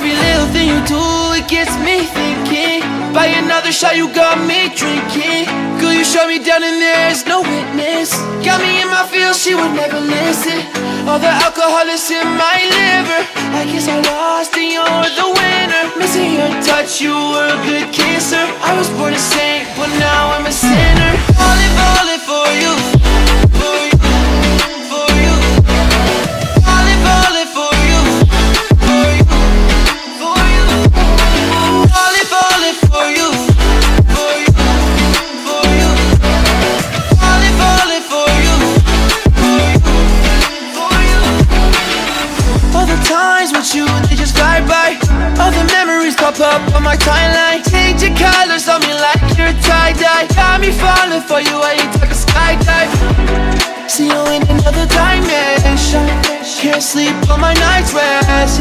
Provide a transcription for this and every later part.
thing you do, it gets me thinking. Buy another shot you got me drinking. Girl, you shut me down and there's no witness. Got me in my feels, she would never listen. All the alcohol is in my liver. I guess I lost and you're the winner. Missing your touch, you were a good kisser. I was born a saint, but now I'm a sinner. Falling, falling for you pop up on my timeline. Change your colors on me like you're tie-dye. Got me falling for you while you take a skydive. See you in another dimension. Can't sleep on my night's rest.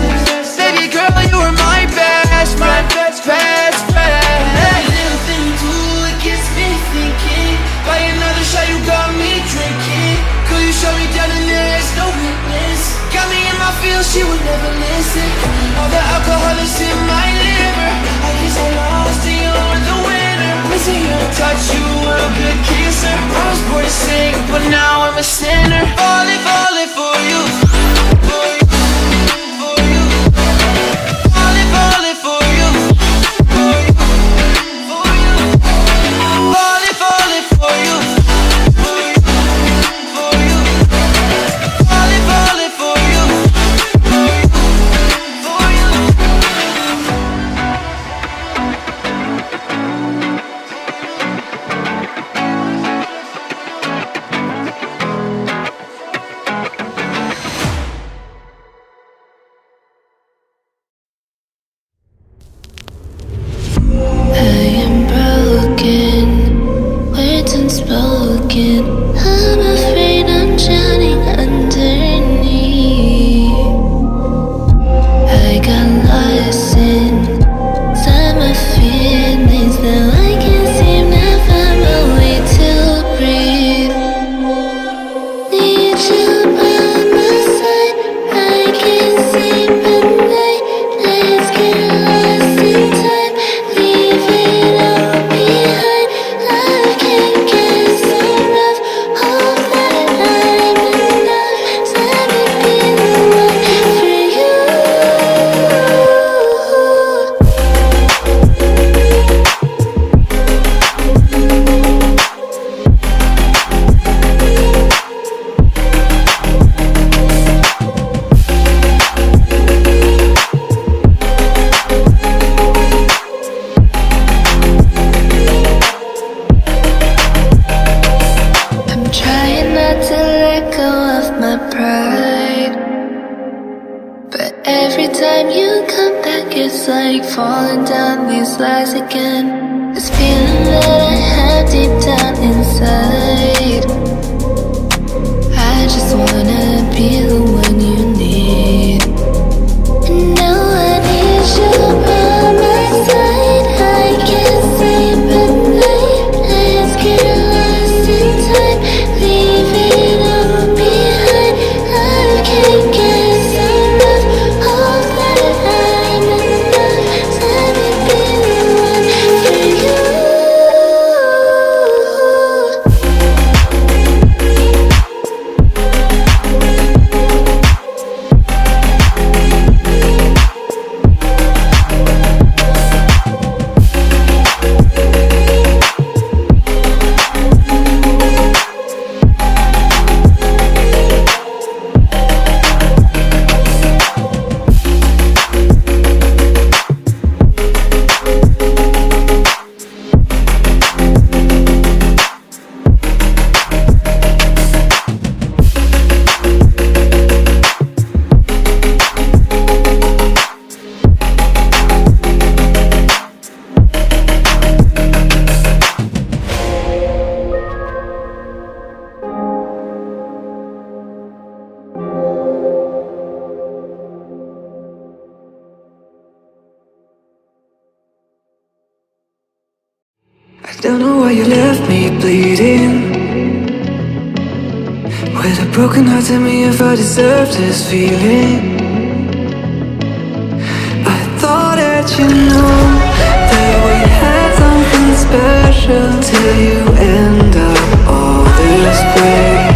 Baby girl, you were my best friend Best, best friend. Every little thing you do, it gets me thinking. Buy another shot, you got me drinking. Girl, you shut me down and there's no witness? Got me in my feels, she would never listen. All the alcohol is in my touch, you were a good kisser. I was born sing, but now I'm a sinner. Falling, falling falling down these lies again. This feeling that I have deep down inside. I just wanna be bleeding. With a broken heart, tell me if I deserve this feeling. I thought that you knew That we had something special Till you end up all this way.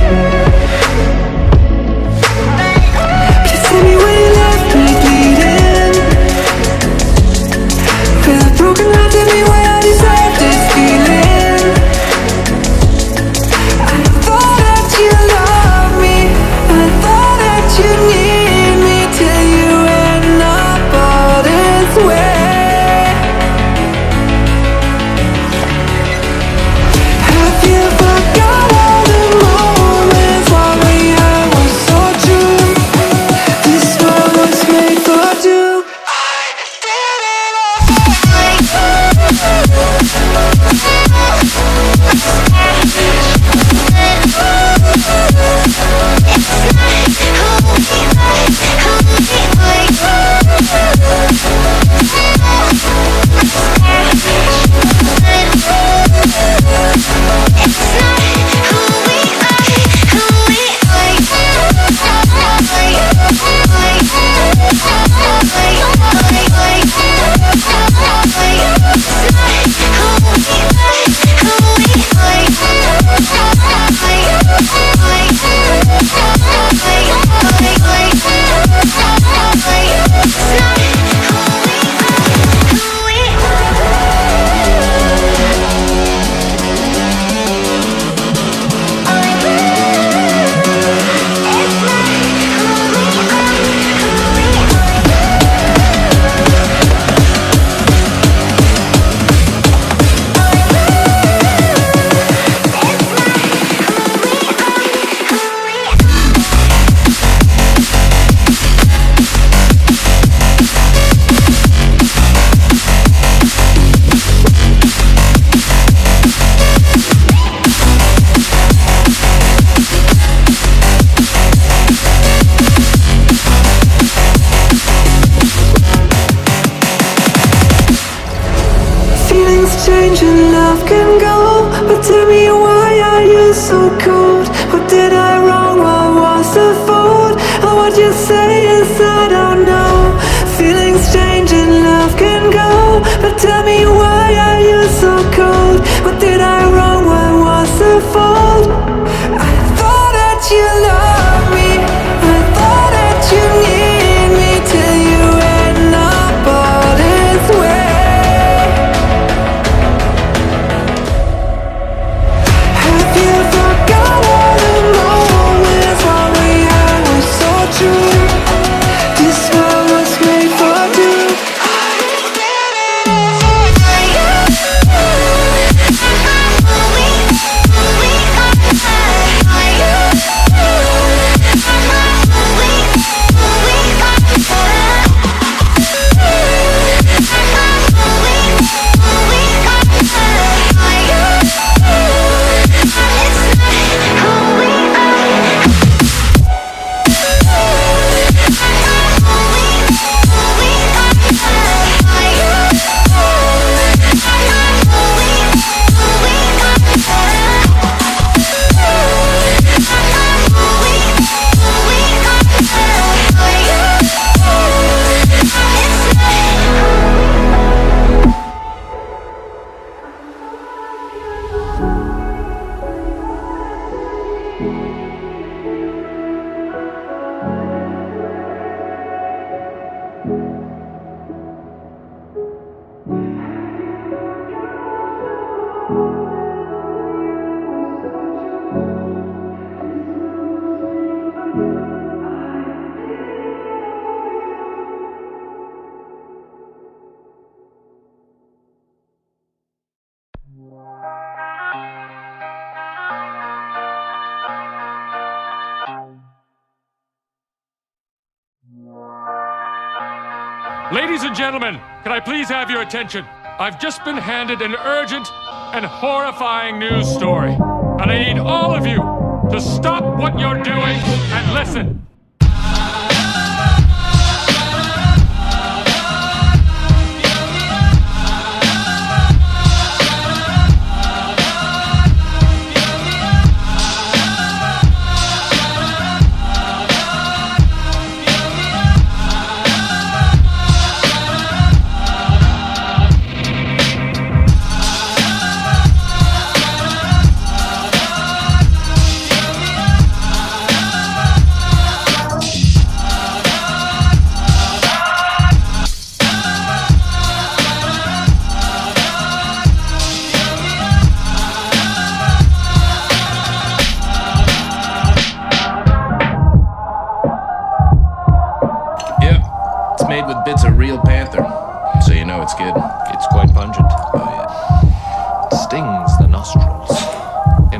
gentlemen, can I please have your attention? I've just been handed an urgent and horrifying news story. And I need all of you to stop what you're doing and listen.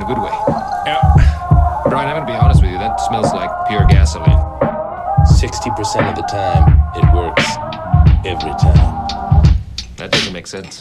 a good way. Yeah. Brian, I'm gonna be honest with you. That smells like pure gasoline. 60% of the time, it works. Every time. That doesn't make sense.